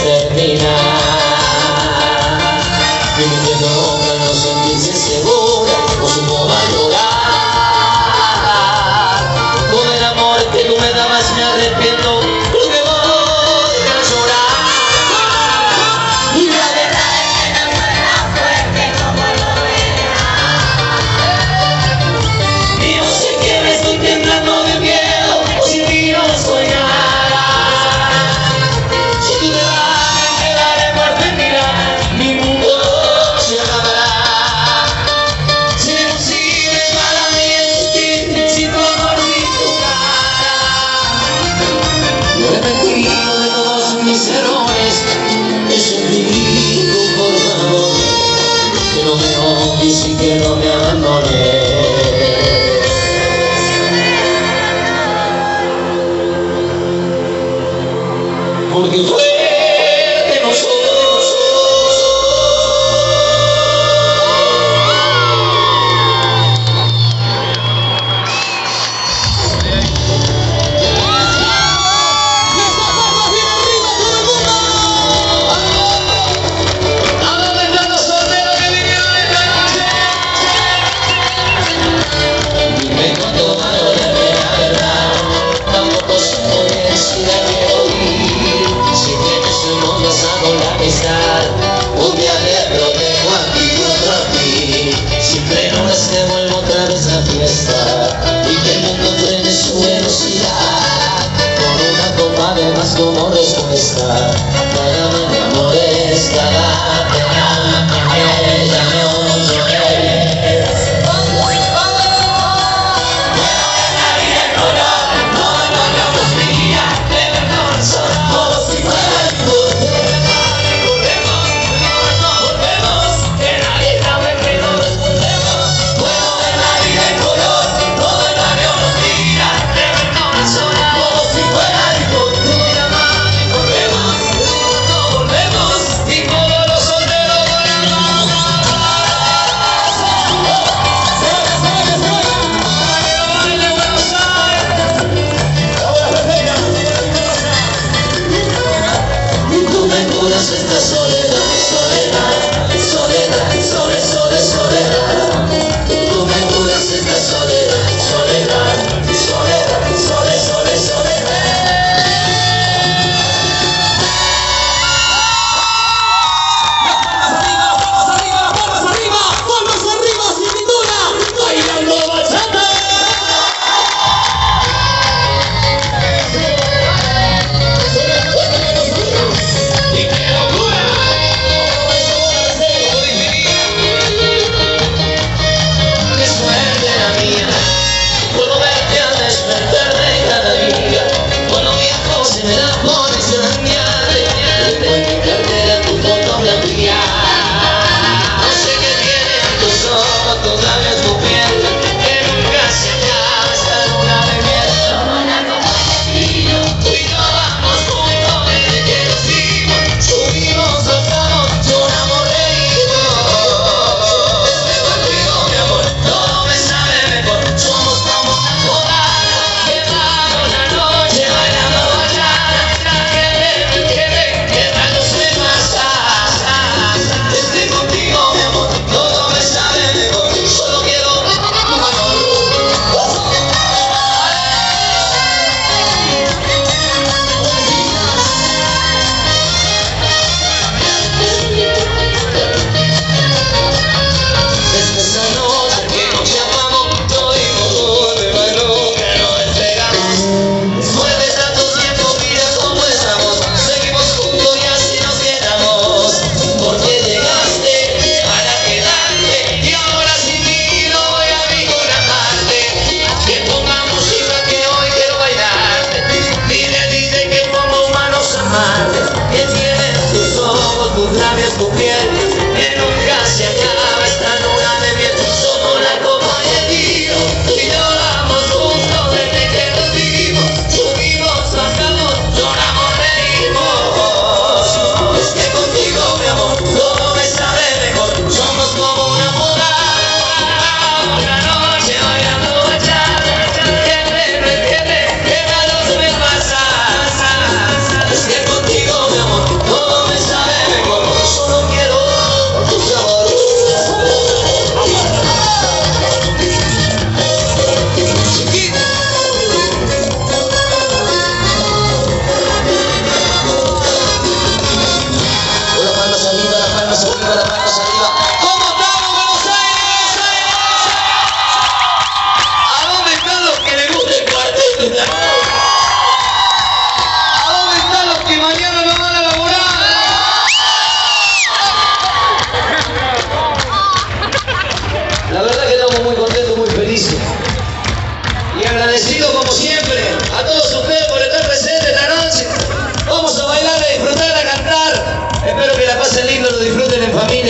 Let me know.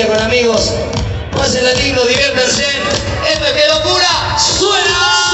Con amigos. Pásenla lindo, diviértanse. Esto es que locura. ¡Suena!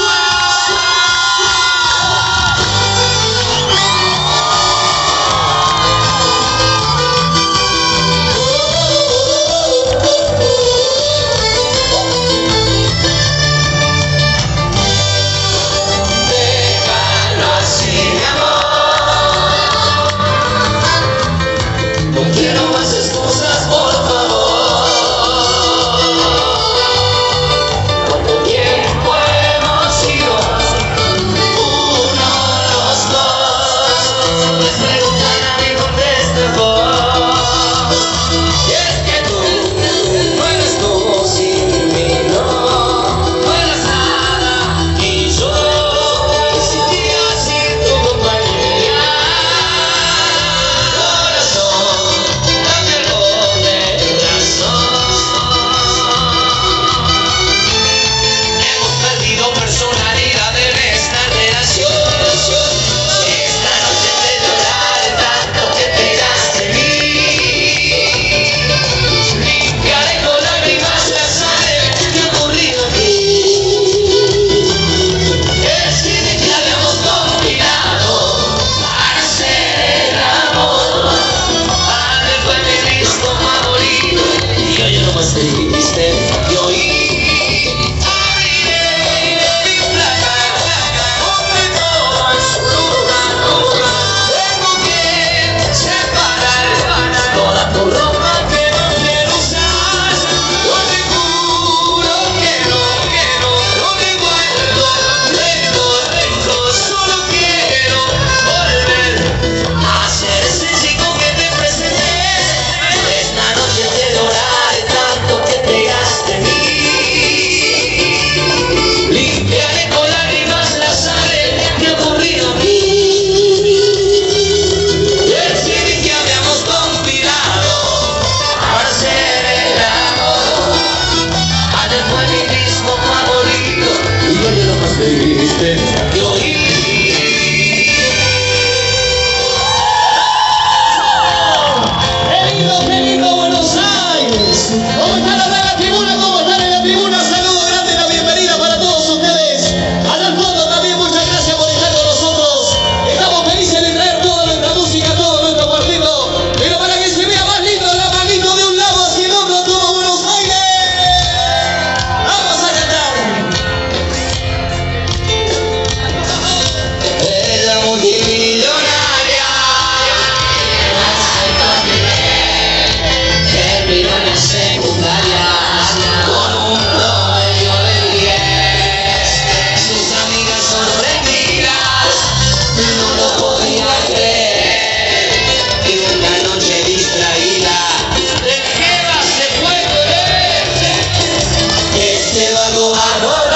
Adoro!